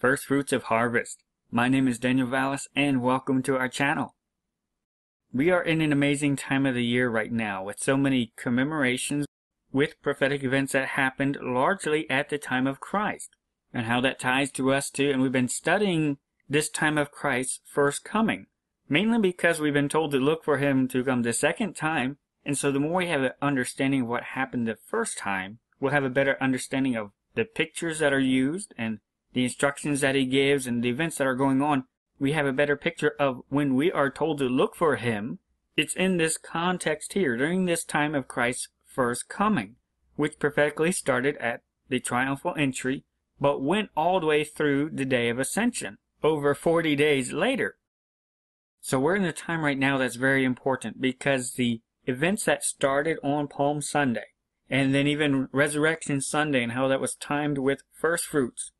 First Fruits of Harvest. My name is Daniel Vallis and welcome to our channel. We are in an amazing time of the year right now with so many commemorations with prophetic events that happened largely at the time of Christ and how that ties to us too. And we've been studying this time of Christ's first coming, mainly because we've been told to look for him to come the second time. And so the more we have an understanding of what happened the first time, we'll have a better understanding of the pictures that are used and the instructions that he gives and the events that are going on. We have a better picture of when we are told to look for him. It's in this context here, during this time of Christ's first coming, which prophetically started at the triumphal entry, but went all the way through the day of ascension, over 40 days later. So we're in a time right now that's very important because the events that started on Palm Sunday, and then even Resurrection Sunday and how that was timed with first fruits,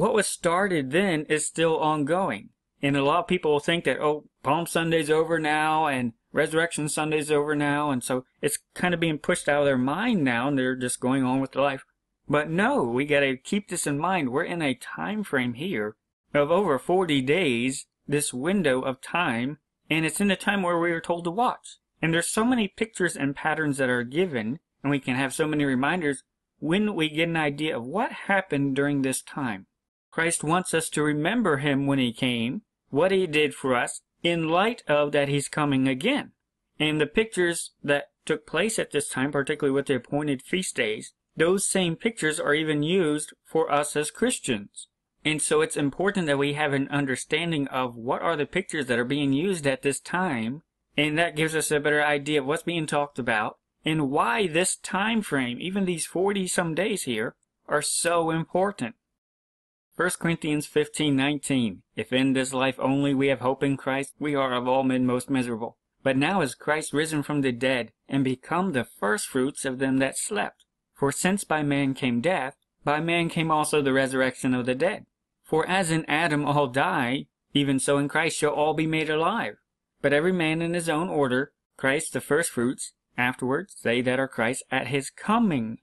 what was started then is still ongoing. And a lot of people think that, oh, Palm Sunday's over now and Resurrection Sunday's over now. And so it's kind of being pushed out of their mind now and they're just going on with their life. But no, we gotta keep this in mind. We're in a time frame here of over 40 days, this window of time, and it's in the time where we are told to watch. And there's so many pictures and patterns that are given, and we can have so many reminders when we get an idea of what happened during this time. Christ wants us to remember him when he came, what he did for us, in light of that he's coming again. And the pictures that took place at this time, particularly with the appointed feast days, those same pictures are even used for us as Christians. And so it's important that we have an understanding of what are the pictures that are being used at this time, and that gives us a better idea of what's being talked about and why this time frame, even these 40 some days here, are so important. 1 Corinthians 15:19 If in this life only we have hope in Christ, we are of all men most miserable. But now is Christ risen from the dead, and become the firstfruits of them that slept. For since by man came death, by man came also the resurrection of the dead. For as in Adam all die, even so in Christ shall all be made alive. But every man in his own order, Christ the firstfruits, afterwards they that are Christ at his coming.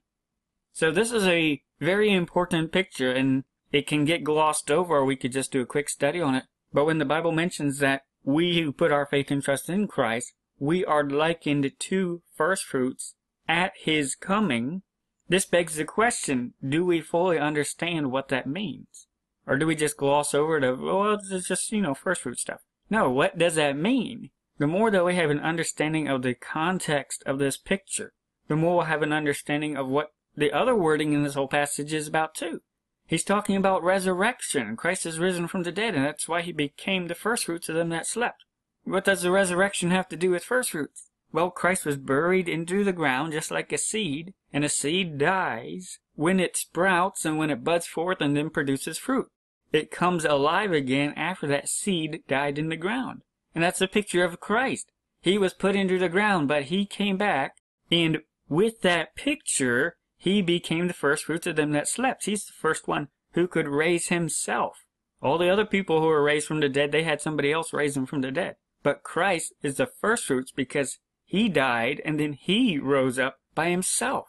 So this is a very important picture, and it can get glossed over, or we could just do a quick study on it. But when the Bible mentions that we who put our faith and trust in Christ, we are likened to first fruits at his coming, this begs the question, do we fully understand what that means? Or do we just gloss over it of, well, it's just, you know, first fruit stuff? No, what does that mean? The more that we have an understanding of the context of this picture, the more we'll have an understanding of what the other wording in this whole passage is about too. He's talking about resurrection. Christ is risen from the dead, and that's why he became the firstfruits of them that slept. What does the resurrection have to do with firstfruits? Well, Christ was buried into the ground just like a seed, and a seed dies when it sprouts and when it buds forth and then produces fruit. It comes alive again after that seed died in the ground. And that's a picture of Christ. He was put into the ground, but he came back, and with that picture, he became the first fruits of them that slept. He's the first one who could raise himself. All the other people who were raised from the dead, they had somebody else raise them from the dead. But Christ is the first fruits because he died and then he rose up by himself.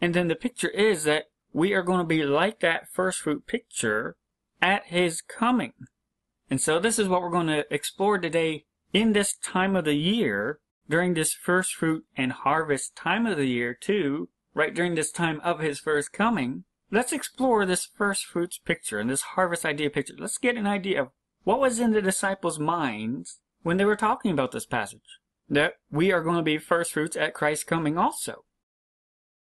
And then the picture is that we are going to be like that first fruit picture at his coming. And so this is what we're going to explore today in this time of the year, during this first fruit and harvest time of the year too, right during this time of his first coming, let's explore this first fruits picture and this harvest idea picture. Let's get an idea of what was in the disciples' minds when they were talking about this passage. That we are going to be first fruits at Christ's coming also.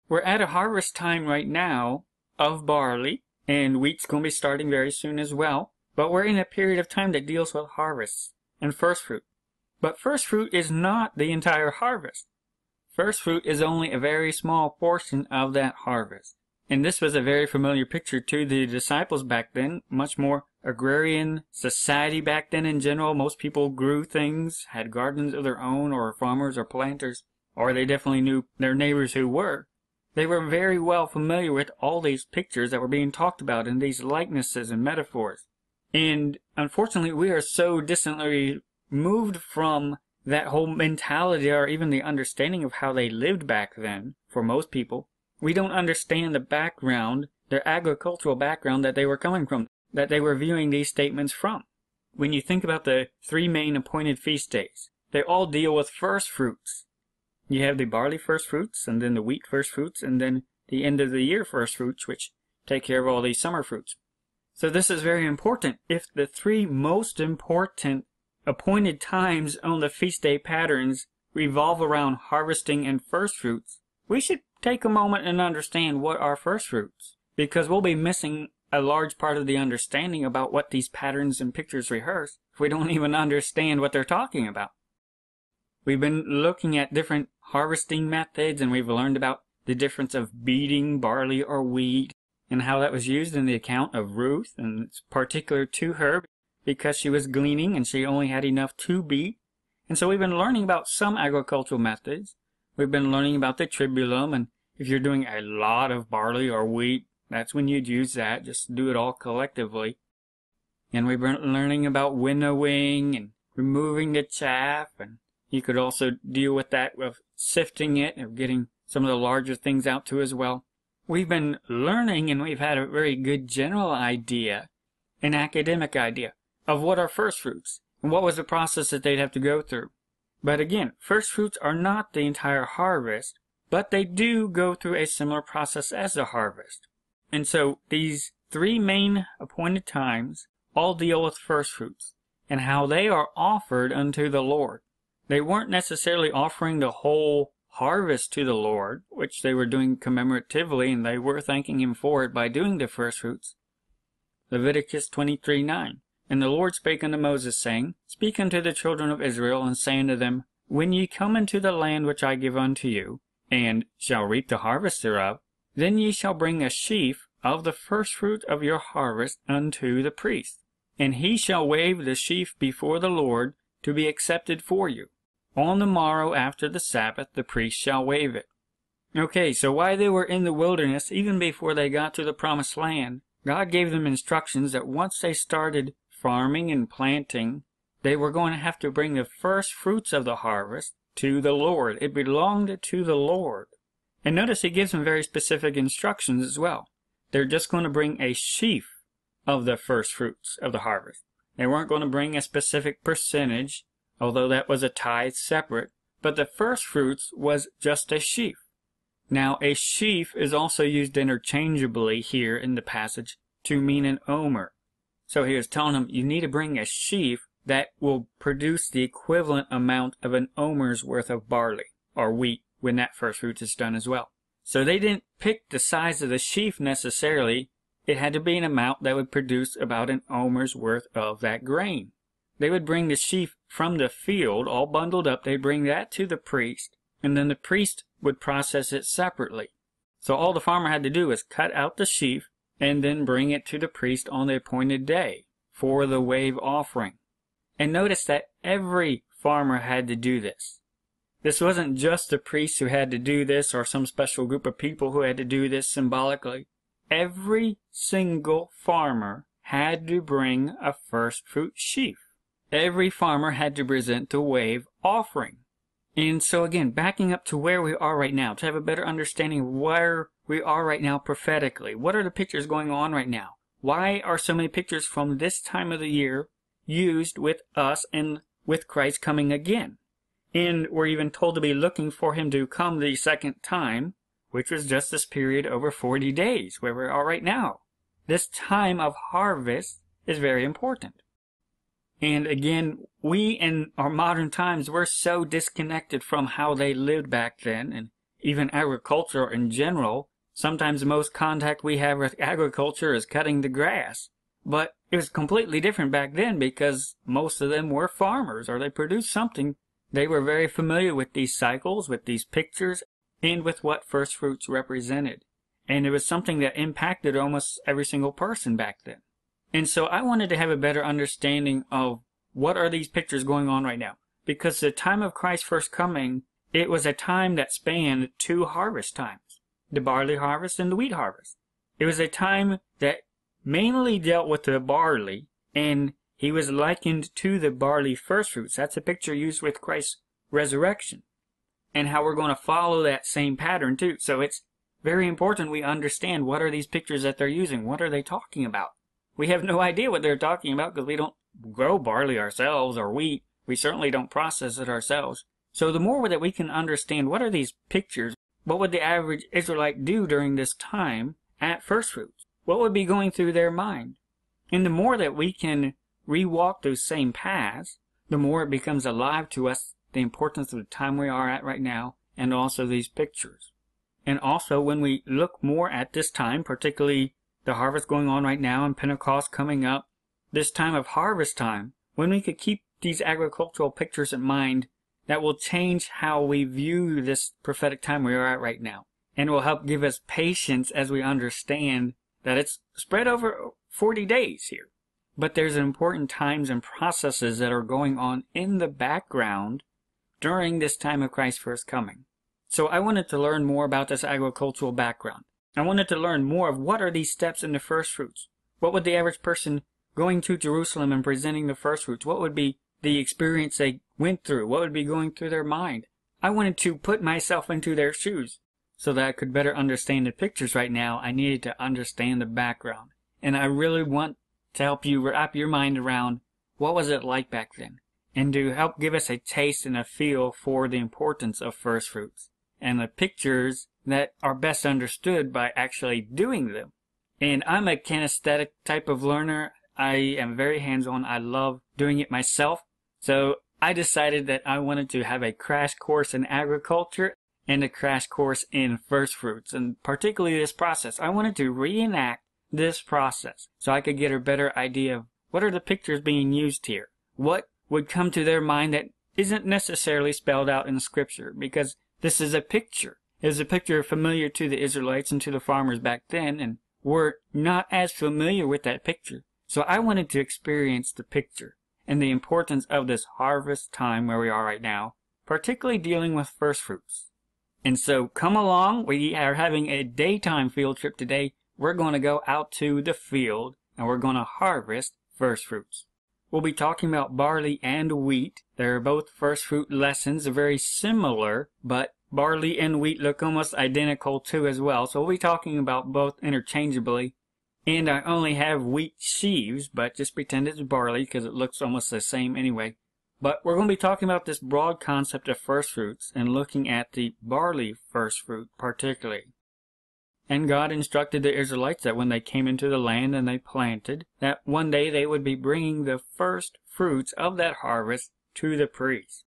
We're at a harvest time right now of barley, and wheat's going to be starting very soon as well. But we're in a period of time that deals with harvests and first fruit. But first fruit is not the entire harvest. First fruit is only a very small portion of that harvest. And this was a very familiar picture to the disciples back then, much more agrarian society back then in general. Most people grew things, had gardens of their own, or farmers or planters, or they definitely knew their neighbors who were. They were very well familiar with all these pictures that were being talked about and these likenesses and metaphors. And unfortunately, we are so distantly moved from that whole mentality or even the understanding of how they lived back then, for most people, we don't understand the background, their agricultural background that they were coming from. that they were viewing these statements from. When you think about the three main appointed feast days, they all deal with first fruits. You have the barley first fruits, and then the wheat first fruits, and then the end of the year first fruits, which take care of all these summer fruits. So this is very important. If the three most important appointed times on the feast day patterns revolve around harvesting and first fruits, we should take a moment and understand what are first fruits, because we'll be missing a large part of the understanding about what these patterns and pictures rehearse if we don't even understand what they're talking about. We've been looking at different harvesting methods and we've learned about the difference of beating barley or wheat and how that was used in the account of Ruth and it's particular to her because she was gleaning and she only had enough to beat. And so we've been learning about some agricultural methods. We've been learning about the tribulum and if you're doing a lot of barley or wheat, that's when you'd use that. Just do it all collectively. And we've been learning about winnowing and removing the chaff and you could also deal with that with sifting it and getting some of the larger things out too as well. We've been learning and we've had a very good general idea, an academic idea, of what are first fruits and what was the process that they'd have to go through. But again, first fruits are not the entire harvest, but they do go through a similar process as the harvest. And so these three main appointed times all deal with first fruits and how they are offered unto the Lord. They weren't necessarily offering the whole harvest to the Lord, which they were doing commemoratively, and they were thanking Him for it by doing the first fruits. Leviticus 23 9. And the Lord spake unto Moses, saying, Speak unto the children of Israel, and say unto them, When ye come into the land which I give unto you, and shall reap the harvest thereof, then ye shall bring a sheaf of the first fruit of your harvest unto the priest, and he shall wave the sheaf before the Lord to be accepted for you. On the morrow after the Sabbath, the priest shall wave it. Okay, so while they were in the wilderness, even before they got to the promised land, God gave them instructions that once they started farming and planting, they were going to have to bring the first fruits of the harvest to the Lord. It belonged to the Lord. And notice he gives them very specific instructions as well. They're just going to bring a sheaf of the first fruits of the harvest. They weren't going to bring a specific percentage although that was a tithe separate, but the first fruits was just a sheaf. Now, a sheaf is also used interchangeably here in the passage to mean an omer. So he was telling them, you need to bring a sheaf that will produce the equivalent amount of an omer's worth of barley or wheat when that first fruit is done as well. So they didn't pick the size of the sheaf necessarily. It had to be an amount that would produce about an omer's worth of that grain. They would bring the sheaf from the field, all bundled up. They'd bring that to the priest, and then the priest would process it separately. So all the farmer had to do was cut out the sheaf and then bring it to the priest on the appointed day for the wave offering. And notice that every farmer had to do this. This wasn't just the priest who had to do this or some special group of people who had to do this symbolically. Every single farmer had to bring a first fruit sheaf every farmer had to present the wave offering. And so again, backing up to where we are right now, to have a better understanding of where we are right now prophetically. What are the pictures going on right now? Why are so many pictures from this time of the year used with us and with Christ coming again? And we're even told to be looking for him to come the second time, which was just this period over 40 days, where we are right now. This time of harvest is very important. And again, we in our modern times, we're so disconnected from how they lived back then and even agriculture in general. Sometimes the most contact we have with agriculture is cutting the grass. But it was completely different back then because most of them were farmers or they produced something. They were very familiar with these cycles, with these pictures, and with what first fruits represented. And it was something that impacted almost every single person back then. And so I wanted to have a better understanding of what are these pictures going on right now. Because the time of Christ's first coming, it was a time that spanned two harvest times. The barley harvest and the wheat harvest. It was a time that mainly dealt with the barley, and he was likened to the barley first fruits. That's a picture used with Christ's resurrection. And how we're going to follow that same pattern too. So it's very important we understand what are these pictures that they're using? What are they talking about? We have no idea what they're talking about because we don't grow barley ourselves or wheat. We certainly don't process it ourselves. So the more that we can understand what are these pictures, what would the average Israelite do during this time at first fruits? What would be going through their mind? And the more that we can rewalk those same paths, the more it becomes alive to us the importance of the time we are at right now and also these pictures. And also when we look more at this time, particularly the harvest going on right now and Pentecost coming up, this time of harvest time, when we could keep these agricultural pictures in mind, that will change how we view this prophetic time we are at right now. And will help give us patience as we understand that it's spread over 40 days here. But there's important times and processes that are going on in the background during this time of Christ's first coming. So I wanted to learn more about this agricultural background. I wanted to learn more of what are these steps in the first fruits. What would the average person going to Jerusalem and presenting the first fruits, what would be the experience they went through? What would be going through their mind? I wanted to put myself into their shoes so that I could better understand the pictures right now. I needed to understand the background. And I really want to help you wrap your mind around what was it like back then and to help give us a taste and a feel for the importance of first fruits and the pictures that are best understood by actually doing them. And I'm a kinesthetic type of learner. I am very hands-on. I love doing it myself. So I decided that I wanted to have a crash course in agriculture and a crash course in first fruits and particularly this process. I wanted to reenact this process so I could get a better idea of what are the pictures being used here? What would come to their mind that isn't necessarily spelled out in scripture because this is a picture. Is a picture familiar to the Israelites and to the farmers back then and we're not as familiar with that picture. So I wanted to experience the picture and the importance of this harvest time where we are right now, particularly dealing with first fruits. And so come along. We are having a daytime field trip today. We're going to go out to the field and we're going to harvest first fruits. We'll be talking about barley and wheat. They're both first fruit lessons, very similar, but barley and wheat look almost identical too as well. So we'll be talking about both interchangeably. And I only have wheat sheaves, but just pretend it's barley because it looks almost the same anyway. But we're going to be talking about this broad concept of first fruits and looking at the barley first fruit particularly. And God instructed the Israelites that when they came into the land and they planted, that one day they would be bringing the first fruits of that harvest to the priest.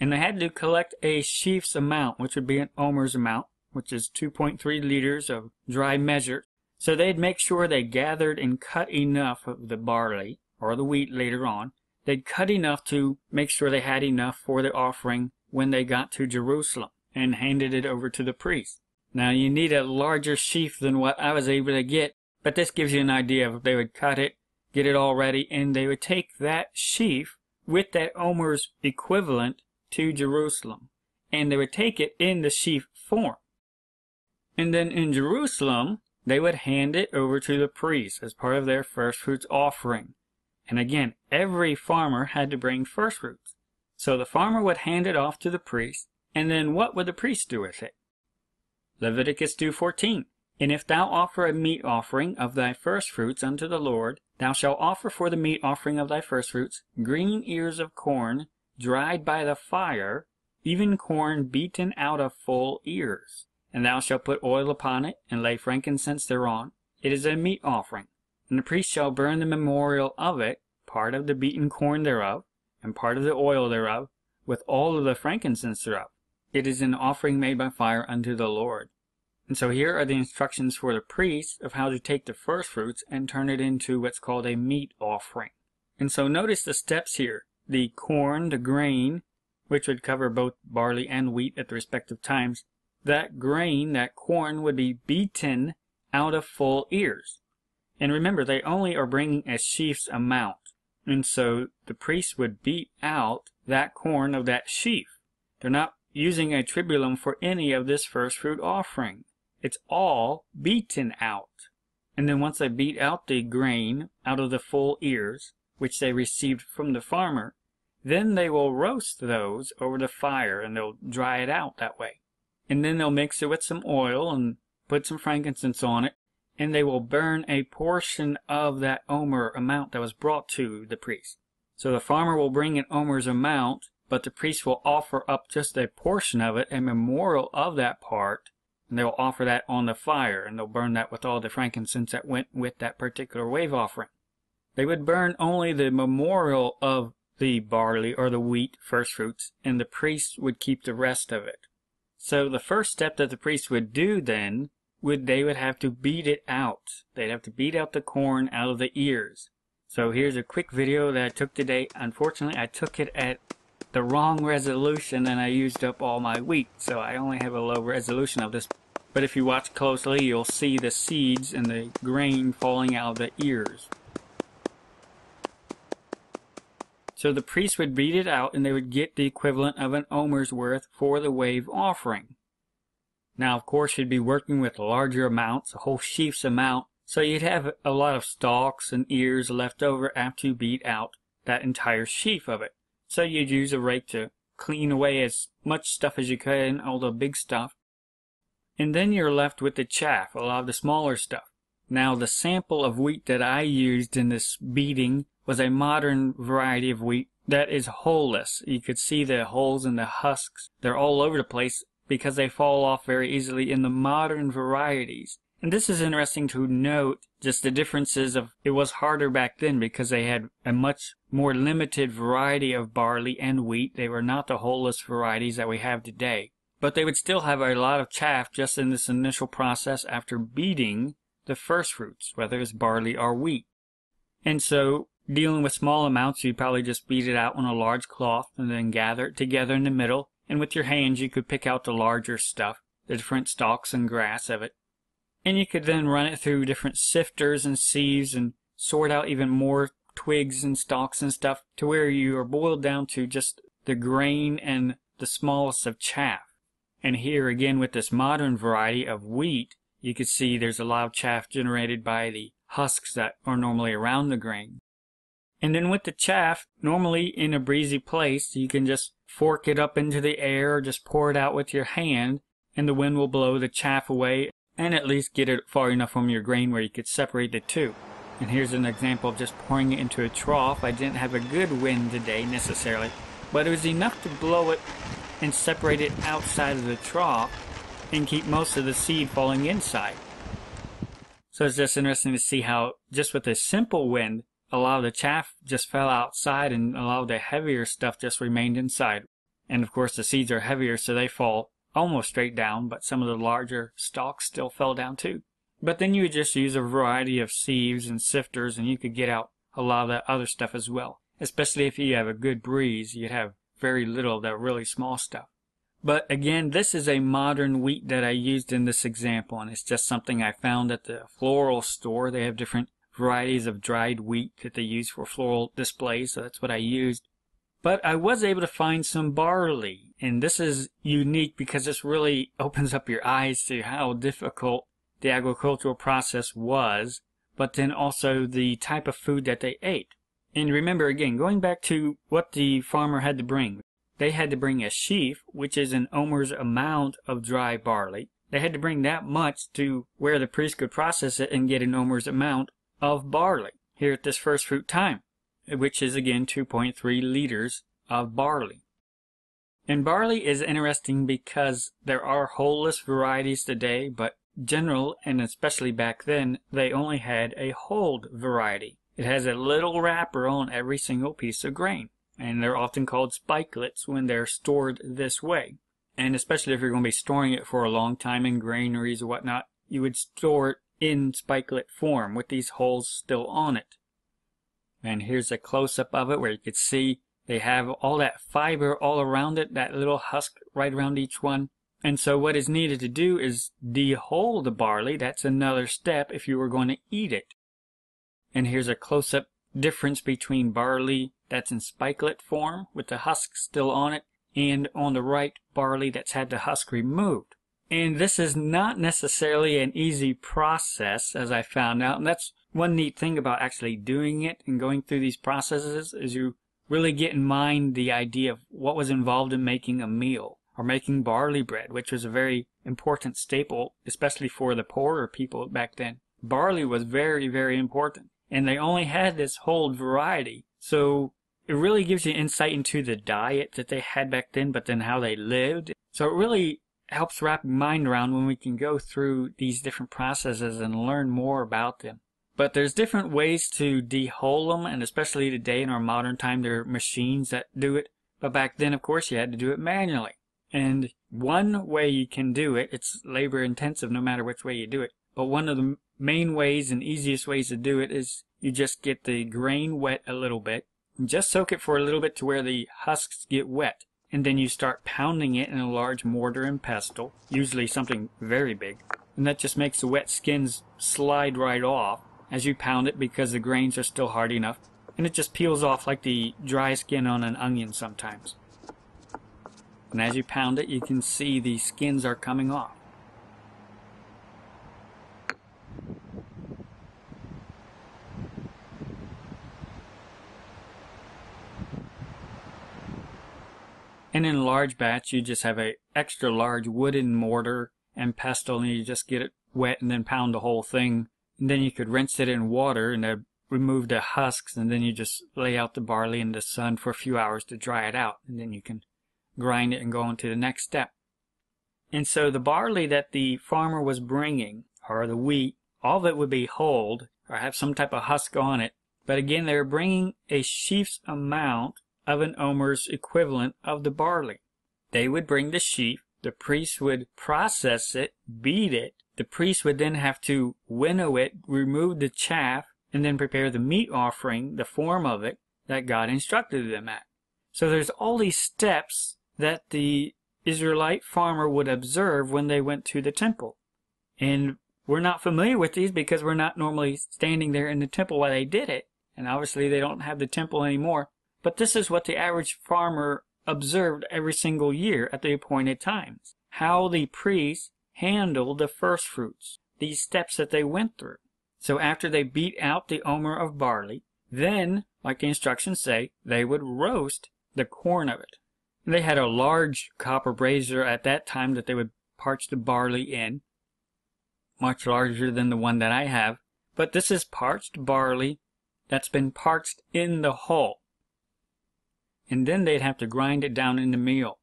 And they had to collect a sheaf's amount, which would be an omer's amount, which is 2.3 liters of dry measure. So they'd make sure they gathered and cut enough of the barley, or the wheat later on. They'd cut enough to make sure they had enough for the offering when they got to Jerusalem and handed it over to the priest. Now you need a larger sheaf than what I was able to get, but this gives you an idea of they would cut it, get it all ready, and they would take that sheaf with that omer's equivalent to Jerusalem, and they would take it in the sheaf form. And then in Jerusalem, they would hand it over to the priest as part of their first fruits offering. And again, every farmer had to bring first fruits. So the farmer would hand it off to the priest, and then what would the priest do with it? Leviticus 2.14 And if thou offer a meat offering of thy first fruits unto the Lord, thou shalt offer for the meat offering of thy first fruits green ears of corn, dried by the fire, even corn beaten out of full ears. And thou shalt put oil upon it, and lay frankincense thereon. It is a meat offering. And the priest shall burn the memorial of it, part of the beaten corn thereof, and part of the oil thereof, with all of the frankincense thereof. It is an offering made by fire unto the Lord. And so here are the instructions for the priest of how to take the first fruits and turn it into what's called a meat offering. And so notice the steps here. The corn, the grain, which would cover both barley and wheat at the respective times, that grain, that corn, would be beaten out of full ears. And remember, they only are bringing a sheaf's amount. And so the priest would beat out that corn of that sheaf. They're not using a tribulum for any of this first fruit offering. It's all beaten out. And then once they beat out the grain out of the full ears, which they received from the farmer, then they will roast those over the fire and they'll dry it out that way. And then they'll mix it with some oil and put some frankincense on it. and they will burn a portion of that omer amount that was brought to the priest. So the farmer will bring an omer's amount, but the priest will offer up just a portion of it, a memorial of that part, and they'll offer that on the fire, and they'll burn that with all the frankincense that went with that particular wave offering. They would burn only the memorial of the barley or the wheat first fruits, and the priest would keep the rest of it. So the first step that the priest would do then would they would have to beat it out. They'd have to beat out the corn out of the ears. So here's a quick video that I took today. Unfortunately, I took it at the wrong resolution and I used up all my wheat, so I only have a low resolution of this. But if you watch closely, you'll see the seeds and the grain falling out of the ears. So the priest would beat it out and they would get the equivalent of an omer's worth for the wave offering. Now, of course, you'd be working with larger amounts, a whole sheaf's amount, so you'd have a lot of stalks and ears left over after you beat out that entire sheaf of it. So you'd use a rake to clean away as much stuff as you could all the big stuff. And then you're left with the chaff, a lot of the smaller stuff. Now the sample of wheat that I used in this beating was a modern variety of wheat that is hulless. You could see the holes in the husks. They're all over the place because they fall off very easily in the modern varieties. And this is interesting to note just the differences of it was harder back then because they had a much more limited variety of barley and wheat. They were not the hulless varieties that we have today. But they would still have a lot of chaff just in this initial process after beating the first fruits, whether it's barley or wheat. And so, dealing with small amounts, you'd probably just beat it out on a large cloth and then gather it together in the middle. And with your hands, you could pick out the larger stuff, the different stalks and grass of it, and you could then run it through different sifters and sieves and sort out even more twigs and stalks and stuff to where you are boiled down to just the grain and the smallest of chaff. And here again with this modern variety of wheat, you can see there's a lot of chaff generated by the husks that are normally around the grain. And then with the chaff, normally in a breezy place, you can just fork it up into the air or just pour it out with your hand, and the wind will blow the chaff away and at least get it far enough from your grain where you could separate the two. And here's an example of just pouring it into a trough. I didn't have a good wind today necessarily, but it was enough to blow it and separate it outside of the trough and keep most of the seed falling inside. So it's just interesting to see how just with a simple wind, a lot of the chaff just fell outside and a lot of the heavier stuff just remained inside. And of course the seeds are heavier so they fall almost straight down, but some of the larger stalks still fell down too. But then you would just use a variety of sieves and sifters and you could get out a lot of that other stuff as well. Especially if you have a good breeze, you'd have very little of that really small stuff. But again, this is a modern wheat that I used in this example, and it's just something I found at the floral store. They have different varieties of dried wheat that they use for floral displays, so that's what I used. But I was able to find some barley, and this is unique because this really opens up your eyes to how difficult the agricultural process was, but then also the type of food that they ate. And remember again, going back to what the farmer had to bring, they had to bring a sheaf, which is an omer's amount of dry barley. They had to bring that much to where the priest could process it and get an omer's amount of barley here at this first fruit time which is again 2.3 liters of barley. And barley is interesting because there are hulless varieties today, but general and especially back then, they only had a hulled variety. It has a little wrapper on every single piece of grain, and they're often called spikelets when they're stored this way. And especially if you're going to be storing it for a long time in granaries or whatnot, you would store it in spikelet form with these hulls still on it. And here's a close-up of it where you can see they have all that fiber all around it, that little husk right around each one. And so what is needed to do is dehull the barley. That's another step if you were going to eat it. And here's a close-up difference between barley that's in spikelet form with the husk still on it and on the right barley that's had the husk removed. And this is not necessarily an easy process as I found out and that's one neat thing about actually doing it and going through these processes is you really get in mind the idea of what was involved in making a meal or making barley bread, which was a very important staple, especially for the poorer people back then. barley was very, very important. And they only had this whole variety. So it really gives you insight into the diet that they had back then, but then how they lived. So it really helps wrap mind around when we can go through these different processes and learn more about them. But there's different ways to dehull them, and especially today in our modern time, there are machines that do it. But back then, of course, you had to do it manually. And one way you can do it, it's labor intensive no matter which way you do it. But one of the main ways and easiest ways to do it is you just get the grain wet a little bit. And just soak it for a little bit to where the husks get wet. And then you start pounding it in a large mortar and pestle, usually something very big. And that just makes the wet skins slide right off as you pound it because the grains are still hard enough. And it just peels off like the dry skin on an onion sometimes. And as you pound it, you can see the skins are coming off. And in large batch, you just have a extra large wooden mortar and pestle, and you just get it wet and then pound the whole thing. And then you could rinse it in water and remove the husks, and then you just lay out the barley in the sun for a few hours to dry it out, and then you can grind it and go on to the next step. And so the barley that the farmer was bringing, or the wheat, all of it would be hulled or have some type of husk on it. But again, they were bringing a sheaf's amount of an omer's equivalent of the barley. They would bring the sheaf, the priest would process it, beat it, the priest would then have to winnow it, remove the chaff, and then prepare the meat offering, the form of it, that God instructed them at. So there's all these steps that the Israelite farmer would observe when they went to the temple. And we're not familiar with these because we're not normally standing there in the temple while they did it. And obviously they don't have the temple anymore. But this is what the average farmer observed every single year at the appointed times. How the priests handled the first fruits, these steps that they went through. So after they beat out the omer of barley, then, like the instructions say, they would roast the corn of it. They had a large copper brazier at that time that they would parch the barley in, much larger than the one that I have. But this is parched barley that's been parched in the hull. And then they'd have to grind it down into meal.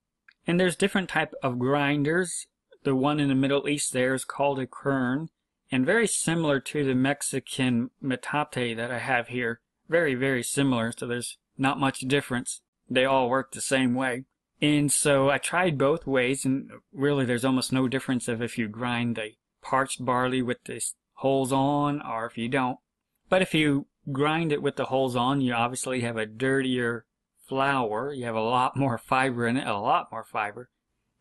And there's different type of grinders. The one in the Middle East there is called a quern, and very similar to the Mexican metate that I have here. Very, very similar, so there's not much difference. They all work the same way. And so I tried both ways, and really there's almost no difference of if you grind the parched barley with the hulls on or if you don't. But if you grind it with the hulls on, you obviously have a dirtier flour. You have a lot more fiber in it, a lot more fiber.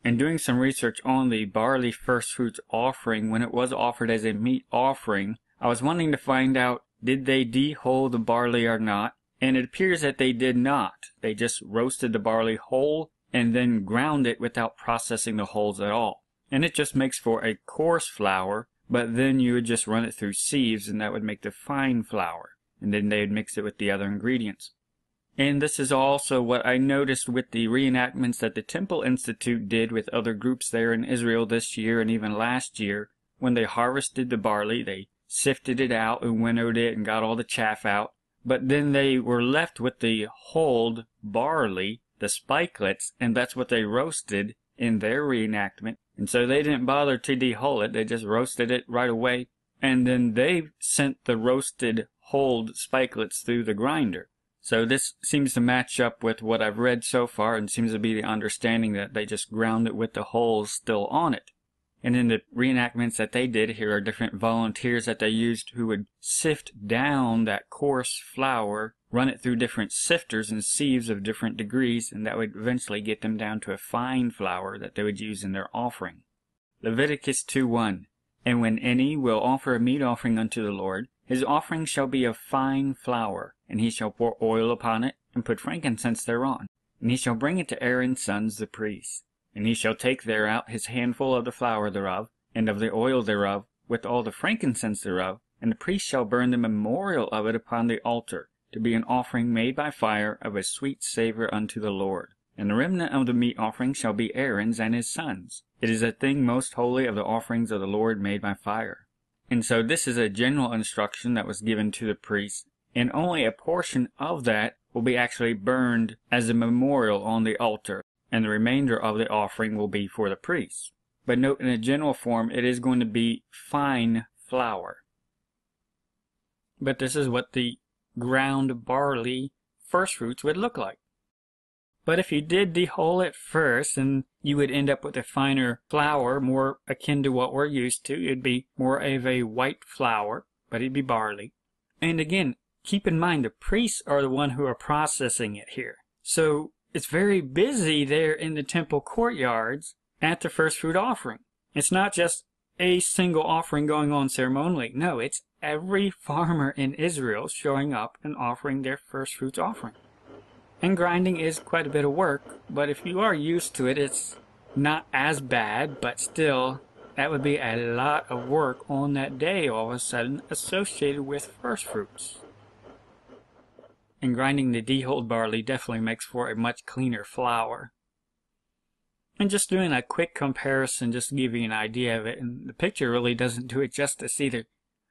And doing some research on the barley first fruits offering when it was offered as a meat offering, I was wanting to find out did they dehull the barley or not, and it appears that they did not. They just roasted the barley whole and then ground it without processing the hulls at all. And it just makes for a coarse flour, but then you would just run it through sieves and that would make the fine flour. And then they would mix it with the other ingredients. And this is also what I noticed with the reenactments that the Temple Institute did with other groups there in Israel this year and even last year. When they harvested the barley, they sifted it out and winnowed it and got all the chaff out. But then they were left with the hulled barley the spikelets, and that's what they roasted in their reenactment. And so they didn't bother to dehull it, they just roasted it right away. And then they sent the roasted hulled spikelets through the grinder. So this seems to match up with what I've read so far and seems to be the understanding that they just ground it with the hulls still on it. And in the reenactments that they did, here are different volunteers that they used who would sift down that coarse flour run it through different sifters and sieves of different degrees, and that would eventually get them down to a fine flour that they would use in their offering. Leviticus 2:1 And when any will offer a meat offering unto the Lord, his offering shall be of fine flour, and he shall pour oil upon it, and put frankincense thereon, and he shall bring it to Aaron's sons the priests. And he shall take thereout his handful of the flour thereof, and of the oil thereof, with all the frankincense thereof, and the priest shall burn the memorial of it upon the altar, to be an offering made by fire of a sweet savour unto the Lord. And the remnant of the meat offering shall be Aaron's and his sons. It is a thing most holy of the offerings of the Lord made by fire. And so this is a general instruction that was given to the priests, and only a portion of that will be actually burned as a memorial on the altar, and the remainder of the offering will be for the priests. But note in a general form, it is going to be fine flour. But this is what the ground barley first fruits would look like. But if you did the whole at first, then you would end up with a finer flour, more akin to what we're used to. It'd be more of a white flour, but it'd be barley. And again, keep in mind the priests are the one who are processing it here. So it's very busy there in the temple courtyards at the first fruit offering. It's not just a single offering going on ceremonially. No, it's every farmer in Israel showing up and offering their first fruits offering. And grinding is quite a bit of work, but if you are used to it, it's not as bad, but still, that would be a lot of work on that day all of a sudden associated with first fruits. And grinding the dehulled barley definitely makes for a much cleaner flour. And just doing a quick comparison just to give you an idea of it, and the picture really doesn't do it justice either.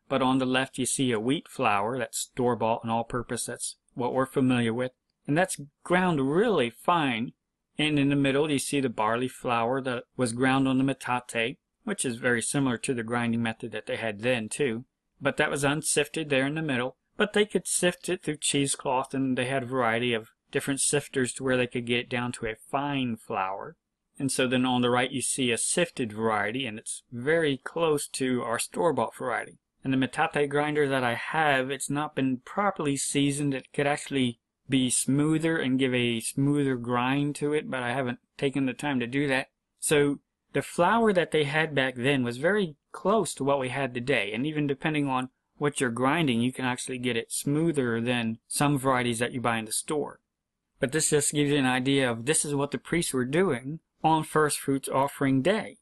But on the left you see a wheat flour that's store-bought and all-purpose, that's what we're familiar with and that's ground really fine. And in the middle, you see the barley flour that was ground on the metate, which is very similar to the grinding method that they had then, too. But that was unsifted there in the middle. But they could sift it through cheesecloth, and they had a variety of different sifters to where they could get it down to a fine flour. And so then on the right, you see a sifted variety, and it's very close to our store-bought variety. And the metate grinder that I have, it's not been properly seasoned. It could actually be smoother and give a smoother grind to it, but I haven't taken the time to do that. So the flour that they had back then was very close to what we had today, and even depending on what you're grinding, you can actually get it smoother than some varieties that you buy in the store. But this just gives you an idea of this is what the priests were doing on first fruits offering day.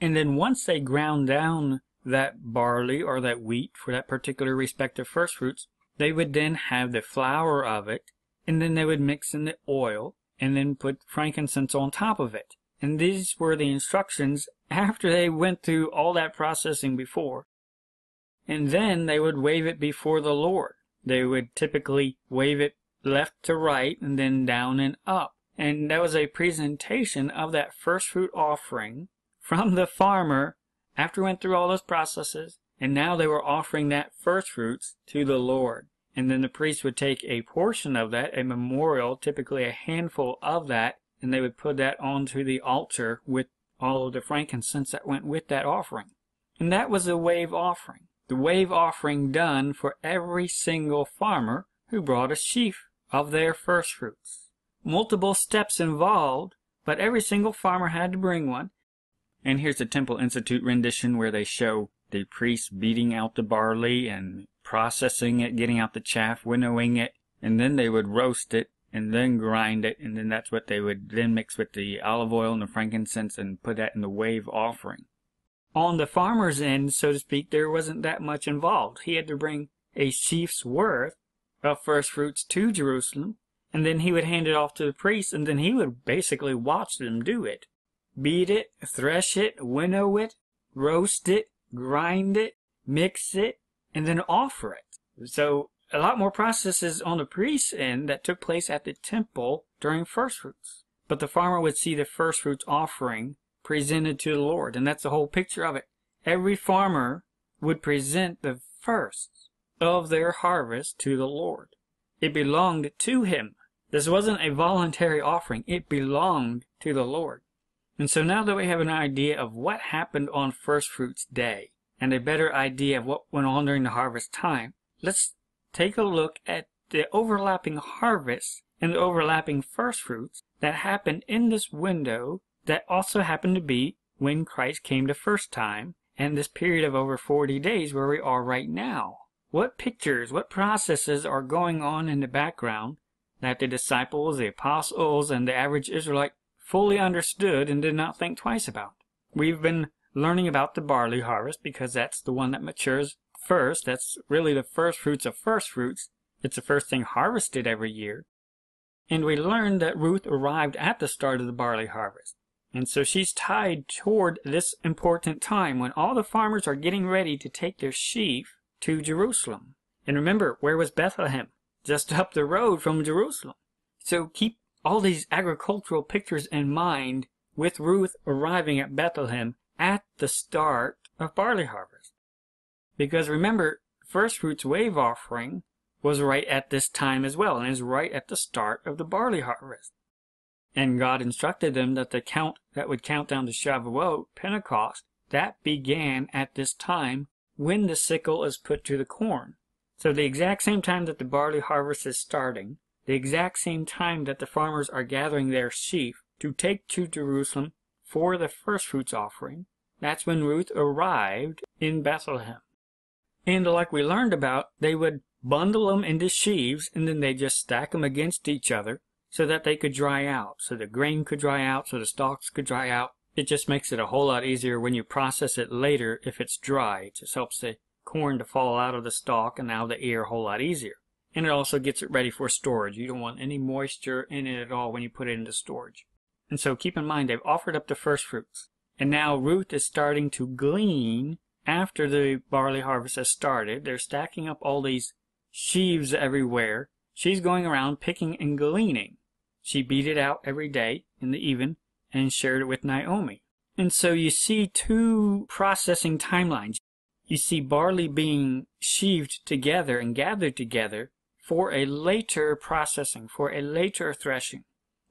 And then once they ground down that barley or that wheat for that particular respective first fruits, they would then have the flour of it, and then they would mix in the oil, and then put frankincense on top of it. And these were the instructions after they went through all that processing before. And then they would wave it before the Lord. They would typically wave it left to right and then down and up. And that was a presentation of that first fruit offering from the farmer after went through all those processes and now they were offering that first fruits to the Lord. And then the priest would take a portion of that, a memorial, typically a handful of that, and they would put that onto the altar with all of the frankincense that went with that offering. And that was a wave offering. The wave offering done for every single farmer who brought a sheaf of their first fruits. Multiple steps involved, but every single farmer had to bring one. And here's the Temple Institute rendition where they show the priests beating out the barley and processing it, getting out the chaff, winnowing it, and then they would roast it and then grind it, and then that's what they would then mix with the olive oil and the frankincense and put that in the wave offering. On the farmer's end, so to speak, there wasn't that much involved. He had to bring a sheaf's worth of first fruits to Jerusalem, and then he would hand it off to the priest, and then he would basically watch them do it. Beat it, thresh it, winnow it, roast it, grind it, mix it, and then offer it. So a lot more processes on the priest's end that took place at the temple during first fruits. But the farmer would see the first fruits offering presented to the Lord, and that's the whole picture of it. Every farmer would present the first of their harvest to the Lord. It belonged to him. This wasn't a voluntary offering. It belonged to the Lord. And so now that we have an idea of what happened on First Fruits Day and a better idea of what went on during the harvest time, let's take a look at the overlapping harvests and the overlapping first fruits that happened in this window that also happened to be when Christ came the first time and this period of over 40 days where we are right now. What pictures, what processes are going on in the background that the disciples, the apostles, and the average Israelite fully understood and did not think twice about. We've been learning about the barley harvest because that's the one that matures first. That's really the first fruits of first fruits. It's the first thing harvested every year. And we learned that Ruth arrived at the start of the barley harvest. And so she's tied toward this important time when all the farmers are getting ready to take their sheaf to Jerusalem. And remember, where was Bethlehem? Just up the road from Jerusalem. So keep all these agricultural pictures in mind with Ruth arriving at Bethlehem at the start of barley harvest. Because remember, first fruits wave offering was right at this time as well, and is right at the start of the barley harvest. And God instructed them that the count that would count down to Shavuot, Pentecost, that began at this time when the sickle is put to the corn. So the exact same time that the barley harvest is starting, the exact same time that the farmers are gathering their sheaf to take to Jerusalem for the first fruits offering, that's when Ruth arrived in Bethlehem. And like we learned about, they would bundle them into sheaves and then they just stack them against each other so that they could dry out, so the grain could dry out, so the stalks could dry out. It just makes it a whole lot easier when you process it later if it's dry. It just helps the corn to fall out of the stalk and out of the ear a whole lot easier. And it also gets it ready for storage. You don't want any moisture in it at all when you put it into storage. And so keep in mind they've offered up the first fruits. And now Ruth is starting to glean after the barley harvest has started. They're stacking up all these sheaves everywhere. She's going around picking and gleaning. She beat it out every day in the even and shared it with Naomi. And so you see two processing timelines. You see barley being sheaved together and gathered together for a later processing, for a later threshing.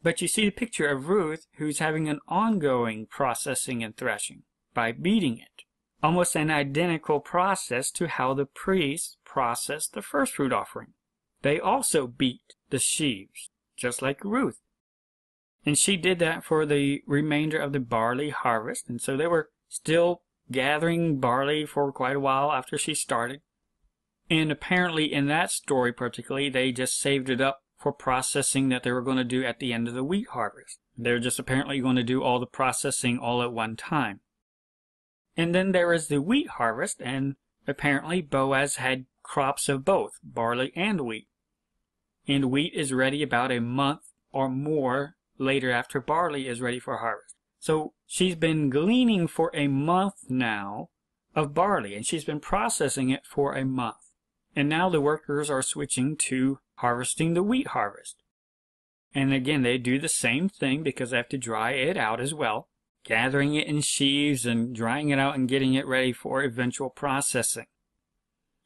But you see the picture of Ruth who's having an ongoing processing and threshing by beating it. Almost an identical process to how the priests processed the first fruit offering. They also beat the sheaves just like Ruth. And she did that for the remainder of the barley harvest. And so they were still gathering barley for quite a while after she started. And apparently, in that story particularly, they just saved it up for processing that they were going to do at the end of the wheat harvest. They're just apparently going to do all the processing all at one time. And then there is the wheat harvest, and apparently Boaz had crops of both, barley and wheat and wheat is ready about a month or more later after barley is ready for harvest. So she's been gleaning for a month now of barley and she's been processing it for a month. And now the workers are switching to harvesting the wheat harvest. And again, they do the same thing because they have to dry it out as well, gathering it in sheaves and drying it out and getting it ready for eventual processing.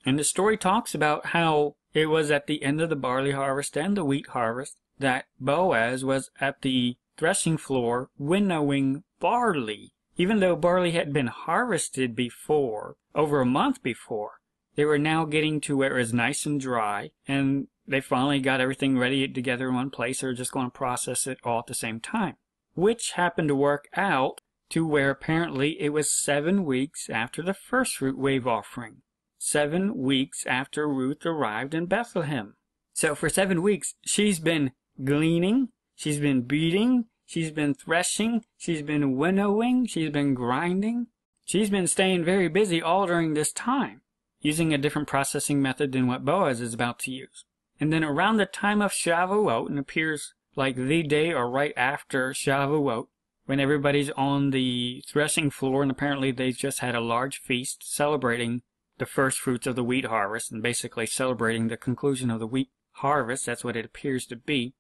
And the story talks about how it was at the end of the barley harvest and the wheat harvest that Boaz was at the threshing floor winnowing barley. Even though barley had been harvested before, over a month before, they were now getting to where it was nice and dry, and they finally got everything ready together in one place. They were just going to process it all at the same time, which happened to work out to where apparently it was seven weeks after the first fruit wave offering seven weeks after Ruth arrived in Bethlehem. So for seven weeks, she's been gleaning, she's been beating, she's been threshing, she's been winnowing, she's been grinding. She's been staying very busy all during this time, using a different processing method than what Boaz is about to use. And then around the time of Shavuot, and appears like the day or right after Shavuot, when everybody's on the threshing floor, and apparently they've just had a large feast celebrating the first fruits of the wheat harvest and basically celebrating the conclusion of the wheat harvest. That's what it appears to be.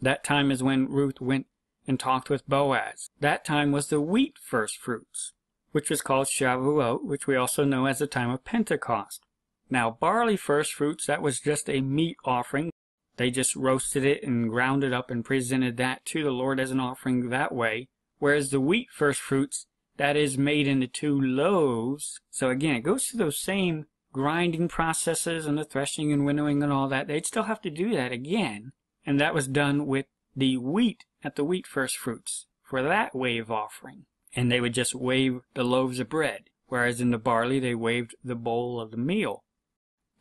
That time is when Ruth went and talked with Boaz. That time was the wheat first fruits, which was called Shavuot, which we also know as the time of Pentecost. Now, barley first fruits, that was just a meat offering. They just roasted it and ground it up and presented that to the Lord as an offering that way. Whereas the wheat first fruits, that is made into two loaves. So again, it goes through those same grinding processes and the threshing and winnowing and all that. They'd still have to do that again. And that was done with the wheat at the wheat first fruits for that wave offering. And they would just wave the loaves of bread. Whereas in the barley, they waved the bowl of the meal.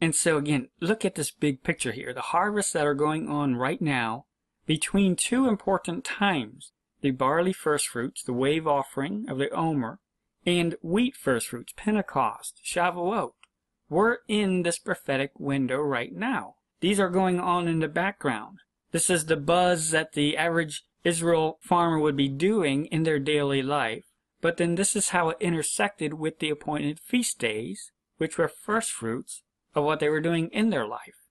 And so again, look at this big picture here. The harvests that are going on right now between two important times the barley firstfruits, the wave offering of the Omer, and wheat firstfruits, Pentecost, Shavuot, we're in this prophetic window right now. These are going on in the background. This is the buzz that the average Israel farmer would be doing in their daily life. But then this is how it intersected with the appointed feast days, which were first fruits of what they were doing in their life.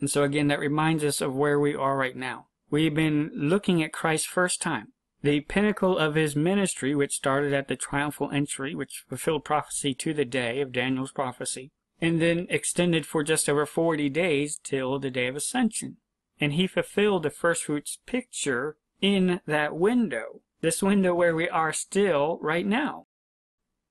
And so again, that reminds us of where we are right now. We've been looking at Christ's first time, the pinnacle of his ministry, which started at the triumphal entry, which fulfilled prophecy to the day of Daniel's prophecy, and then extended for just over 40 days till the day of ascension. And he fulfilled the first fruits picture in that window, this window where we are still right now.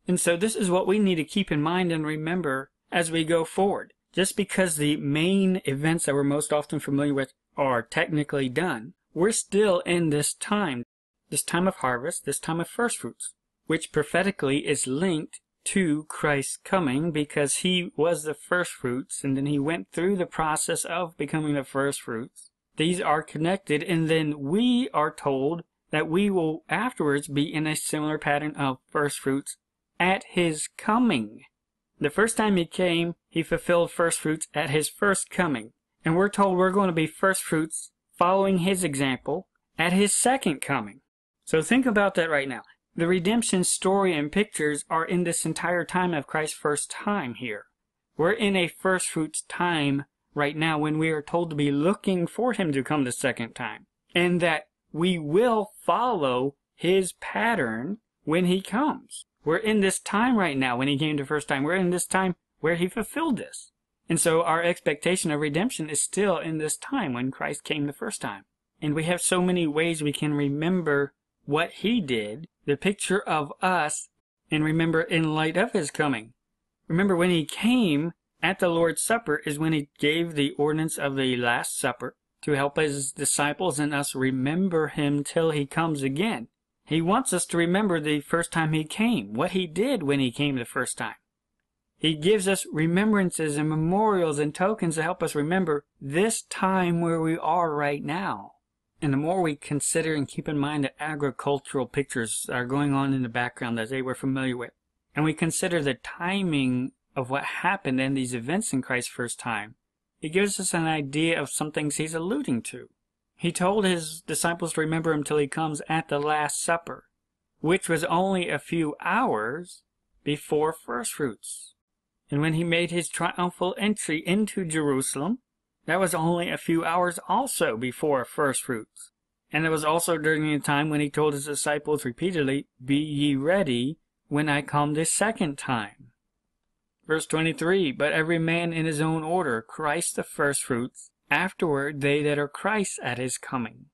And so this is what we need to keep in mind and remember as we go forward. Just because the main events that we're most often familiar with are technically done, we're still in this time, this time of harvest, this time of first fruits, which prophetically is linked to Christ's coming because he was the first fruits and then he went through the process of becoming the first fruits. These are connected and then we are told that we will afterwards be in a similar pattern of first fruits at his coming. The first time he came, he fulfilled first fruits at his first coming. And we're told we're going to be first fruits following his example at his second coming. So think about that right now. The redemption story and pictures are in this entire time of Christ's first time here. We're in a first fruits time right now when we are told to be looking for him to come the second time. And that we will follow his pattern when he comes. We're in this time right now when he came the first time. We're in this time where he fulfilled this. And so our expectation of redemption is still in this time when Christ came the first time. And we have so many ways we can remember what he did, the picture of us, and remember in light of his coming. Remember when he came at the Lord's Supper is when he gave the ordinance of the Last Supper to help his disciples and us remember him till he comes again. He wants us to remember the first time he came, what he did when he came the first time. He gives us remembrances and memorials and tokens to help us remember this time where we are right now. And the more we consider and keep in mind the agricultural pictures that are going on in the background that they were familiar with, and we consider the timing of what happened in these events in Christ's first time, it gives us an idea of some things he's alluding to. He told his disciples to remember him till he comes at the Last Supper, which was only a few hours before first fruits. And when he made his triumphal entry into Jerusalem, that was only a few hours also before first fruits. And it was also during the time when he told his disciples repeatedly, Be ye ready when I come the second time. Verse 23 But every man in his own order, Christ the firstfruits, Afterward, they that are Christ's at his coming.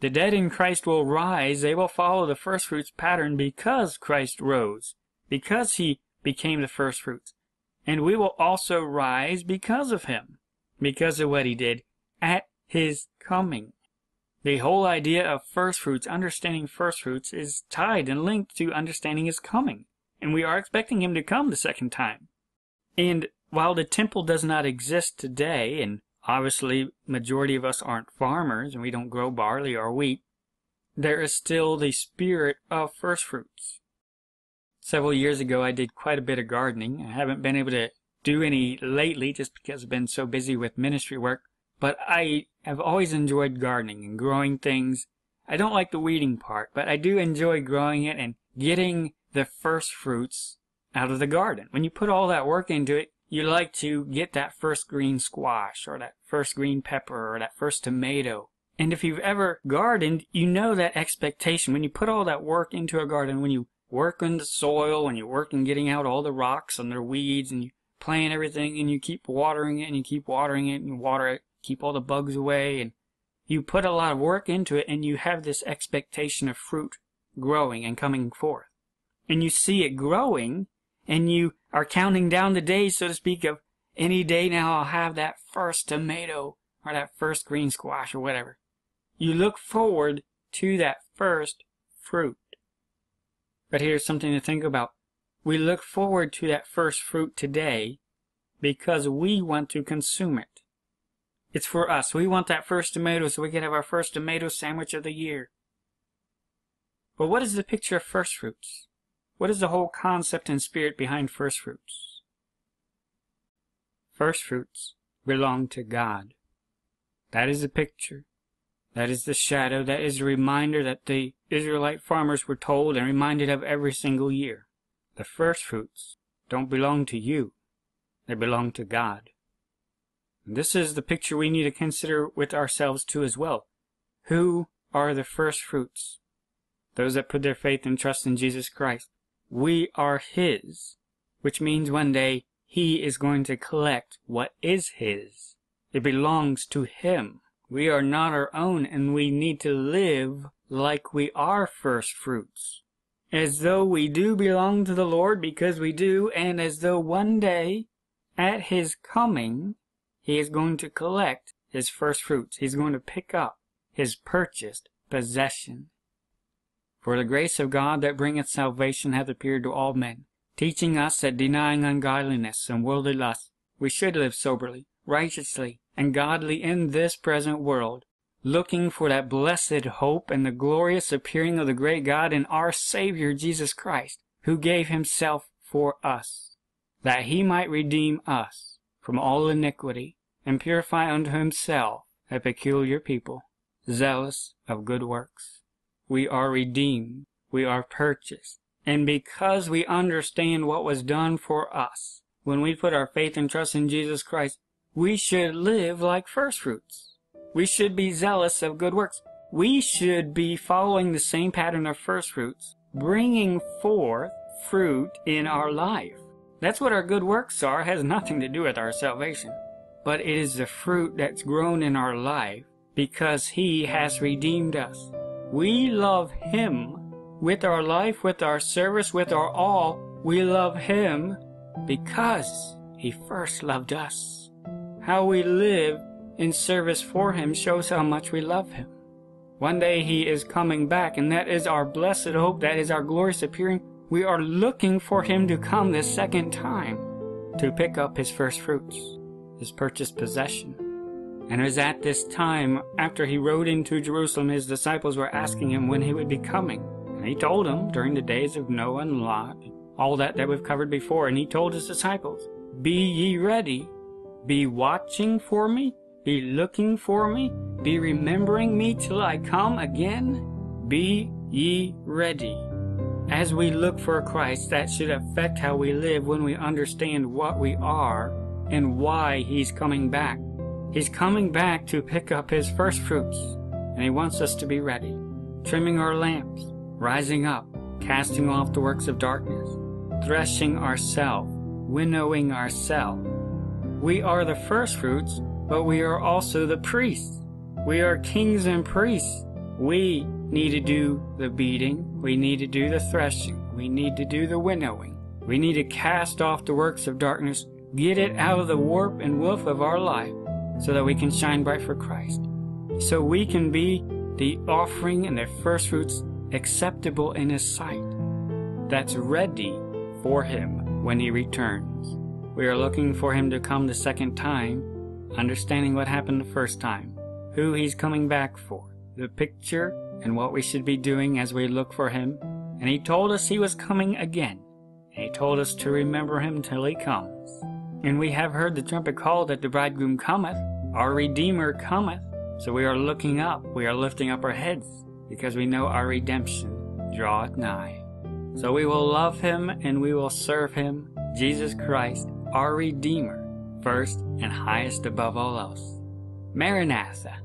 The dead in Christ will rise. They will follow the firstfruits pattern because Christ rose, because he became the firstfruits. And we will also rise because of him, because of what he did at his coming. The whole idea of first fruits, understanding first fruits, is tied and linked to understanding his coming. And we are expecting him to come the second time. And while the temple does not exist today, and Obviously, majority of us aren't farmers and we don't grow barley or wheat. There is still the spirit of first fruits. Several years ago, I did quite a bit of gardening. I haven't been able to do any lately just because I've been so busy with ministry work, but I have always enjoyed gardening and growing things. I don't like the weeding part, but I do enjoy growing it and getting the first fruits out of the garden. When you put all that work into it, you like to get that first green squash or that first green pepper or that first tomato. And if you've ever gardened, you know that expectation. When you put all that work into a garden, when you work in the soil, and you work in getting out all the rocks and the weeds and you plant everything and you keep watering it and you keep watering it and you water it, keep all the bugs away and you put a lot of work into it and you have this expectation of fruit growing and coming forth. And you see it growing and you are counting down the days, so to speak, of any day now I'll have that first tomato or that first green squash or whatever. You look forward to that first fruit. But here's something to think about. We look forward to that first fruit today because we want to consume it. It's for us. We want that first tomato so we can have our first tomato sandwich of the year. But what is the picture of first fruits? What is the whole concept and spirit behind first fruits? First fruits belong to God. That is the picture. That is the shadow. That is the reminder that the Israelite farmers were told and reminded of every single year. The first fruits don't belong to you. They belong to God. And this is the picture we need to consider with ourselves too as well. Who are the first fruits? Those that put their faith and trust in Jesus Christ. We are His, which means one day He is going to collect what is His. It belongs to Him. We are not our own and we need to live like we are first fruits. As though we do belong to the Lord because we do, and as though one day, at His coming, He is going to collect His first fruits. He's going to pick up His purchased possession. For the grace of God that bringeth salvation hath appeared to all men, teaching us that denying ungodliness and worldly lust, we should live soberly, righteously, and godly in this present world, looking for that blessed hope and the glorious appearing of the great God and our Savior Jesus Christ, who gave himself for us, that he might redeem us from all iniquity, and purify unto himself a peculiar people, zealous of good works. We are redeemed, we are purchased, and because we understand what was done for us, when we put our faith and trust in Jesus Christ, we should live like firstfruits. We should be zealous of good works. We should be following the same pattern of firstfruits, bringing forth fruit in our life. That's what our good works are. It has nothing to do with our salvation. But it is the fruit that's grown in our life because He has redeemed us. We love Him with our life, with our service, with our all. We love Him because He first loved us. How we live in service for Him shows how much we love Him. One day He is coming back, and that is our blessed hope, that is our glorious appearing. We are looking for Him to come the second time to pick up His first fruits, His purchased possession. And it was at this time, after He rode into Jerusalem, His disciples were asking Him when He would be coming. And He told them during the days of Noah and Lot, all that that we've covered before, and He told His disciples, Be ye ready, be watching for me, be looking for me, be remembering me till I come again. Be ye ready. As we look for Christ, that should affect how we live when we understand what we are and why He's coming back. He's coming back to pick up His first fruits, and He wants us to be ready, trimming our lamps, rising up, casting off the works of darkness, threshing ourselves, winnowing ourselves, we are the firstfruits, but we are also the priests. We are kings and priests. We need to do the beating. We need to do the threshing. We need to do the winnowing. We need to cast off the works of darkness, get it out of the warp and woof of our life, so that we can shine bright for Christ. So we can be the offering and the firstfruits acceptable in His sight. That's ready for Him when He returns. We are looking for him to come the second time, understanding what happened the first time, who he's coming back for, the picture, and what we should be doing as we look for him. And he told us he was coming again. And he told us to remember him till he comes. And we have heard the trumpet call that the bridegroom cometh, our Redeemer cometh. So we are looking up, we are lifting up our heads, because we know our redemption draweth nigh. So we will love him and we will serve him, Jesus Christ, our Redeemer, first and highest above all else. Maranatha.